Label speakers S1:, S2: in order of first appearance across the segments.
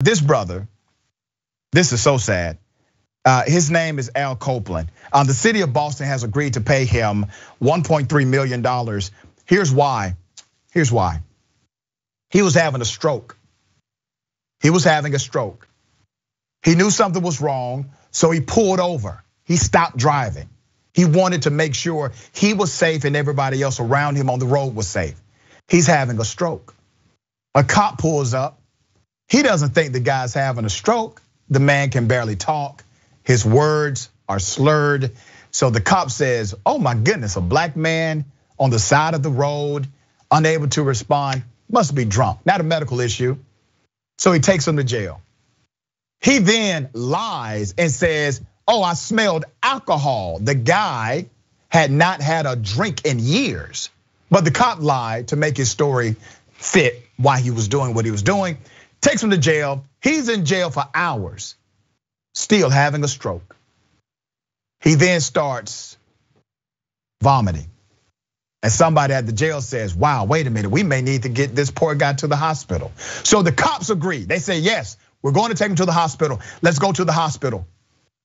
S1: this brother, this is so sad. Uh, his name is Al Copeland. Uh, the city of Boston has agreed to pay him 1.3 million dollars. Here's why. Here's why. He was having a stroke. He was having a stroke. He knew something was wrong, so he pulled over. He stopped driving. He wanted to make sure he was safe and everybody else around him on the road was safe. He's having a stroke. A cop pulls up. He doesn't think the guy's having a stroke. The man can barely talk. His words are slurred. So the cop says, Oh my goodness, a black man on the side of the road, unable to respond, must be drunk, not a medical issue. So he takes him to jail. He then lies and says, Oh, I smelled alcohol. The guy had not had a drink in years. But the cop lied to make his story fit why he was doing what he was doing. Takes him to jail. He's in jail for hours, still having a stroke. He then starts vomiting. And somebody at the jail says, Wow, wait a minute, we may need to get this poor guy to the hospital. So the cops agree. They say, Yes, we're going to take him to the hospital. Let's go to the hospital.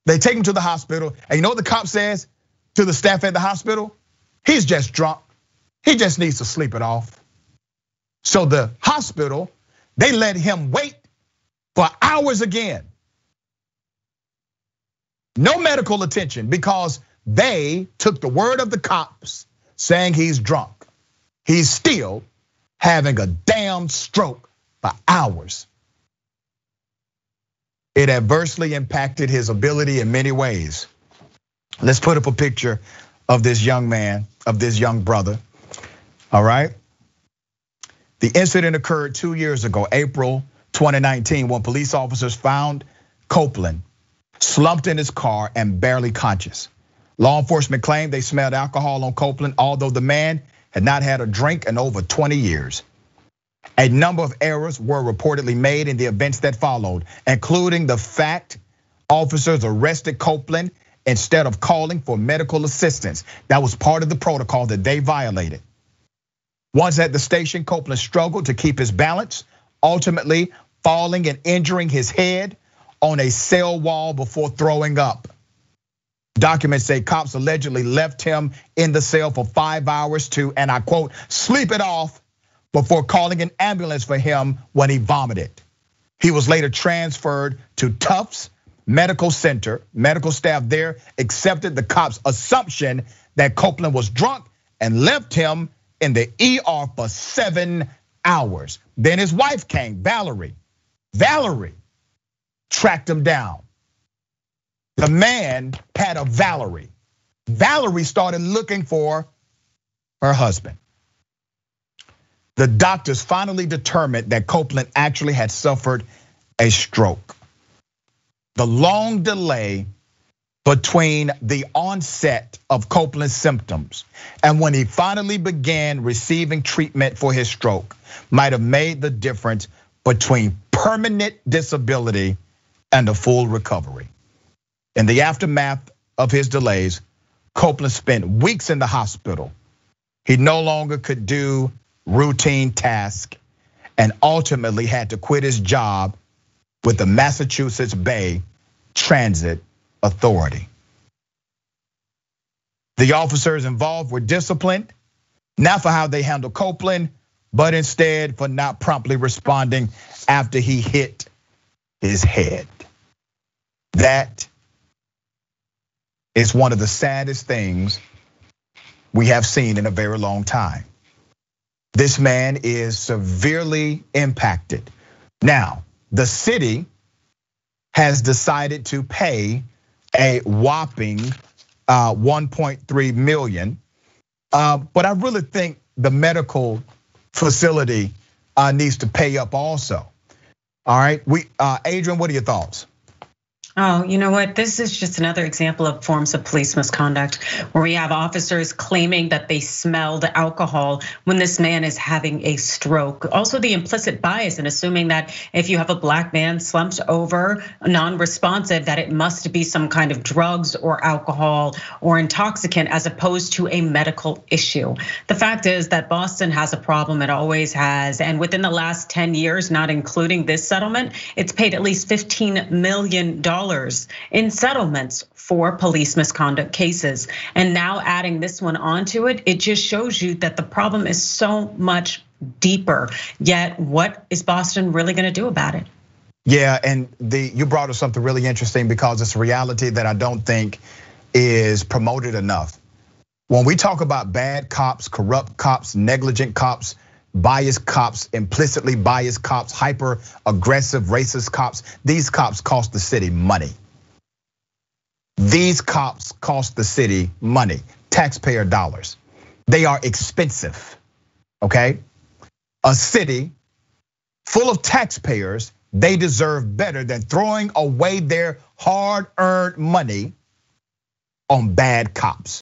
S1: They take him to the hospital. And you know what the cop says to the staff at the hospital? He's just drunk. He just needs to sleep it off. So the hospital, they let him wait for hours again. No medical attention because they took the word of the cops saying he's drunk. He's still having a damn stroke for hours. It adversely impacted his ability in many ways. Let's put up a picture of this young man, of this young brother. All right. The incident occurred two years ago, April 2019, when police officers found Copeland slumped in his car and barely conscious. Law enforcement claimed they smelled alcohol on Copeland, although the man had not had a drink in over 20 years. A number of errors were reportedly made in the events that followed, including the fact officers arrested Copeland instead of calling for medical assistance. That was part of the protocol that they violated. Once at the station, Copeland struggled to keep his balance, ultimately falling and injuring his head on a cell wall before throwing up. Documents say cops allegedly left him in the cell for five hours to, and I quote, sleep it off before calling an ambulance for him when he vomited. He was later transferred to Tufts Medical Center. Medical staff there accepted the cops' assumption that Copeland was drunk and left him in the ER for seven hours. Then his wife came, Valerie. Valerie tracked him down. The man had a Valerie. Valerie started looking for her husband. The doctors finally determined that Copeland actually had suffered a stroke. The long delay between the onset of Copeland's symptoms and when he finally began receiving treatment for his stroke might have made the difference between permanent disability and a full recovery. In the aftermath of his delays, Copeland spent weeks in the hospital. He no longer could do routine tasks and ultimately had to quit his job with the Massachusetts Bay Transit Authority. The officers involved were disciplined, not for how they handled Copeland, but instead for not promptly responding after he hit his head. That is one of the saddest things we have seen in a very long time. This man is severely impacted. Now, the city has decided to pay a whopping uh, 1.3 million. Uh, but I really think the medical facility uh, needs to pay up also. All right, we Adrienne, what are your thoughts?
S2: Oh, you know what? This is just another example of forms of police misconduct where we have officers claiming that they smelled alcohol when this man is having a stroke. Also, the implicit bias in assuming that if you have a black man slumped over, non responsive, that it must be some kind of drugs or alcohol or intoxicant as opposed to a medical issue. The fact is that Boston has a problem, it always has. And within the last 10 years, not including this settlement, it's paid at least $15 million in settlements for police misconduct cases. And now adding this one onto it, it just shows you that the problem is so much deeper. Yet, what is Boston really gonna do about it?
S1: Yeah, and the you brought up something really interesting because it's a reality that I don't think is promoted enough. When we talk about bad cops, corrupt cops, negligent cops, biased cops, implicitly biased cops, hyper aggressive racist cops. These cops cost the city money. These cops cost the city money, taxpayer dollars. They are expensive, okay? A city full of taxpayers, they deserve better than throwing away their hard earned money on bad cops.